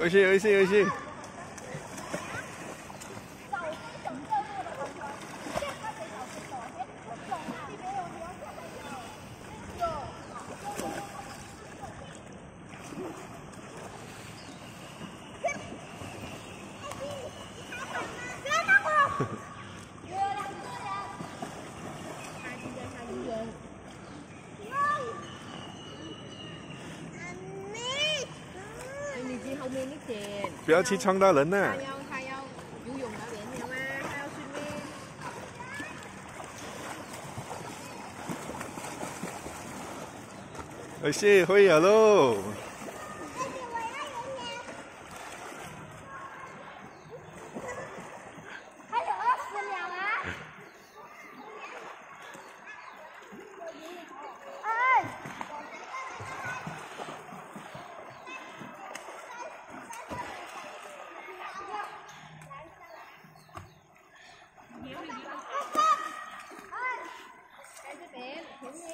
有戏游戏游戏。不要去撞到人呐、还要还要游泳表演了吗？他要训练。有戏可以了喽。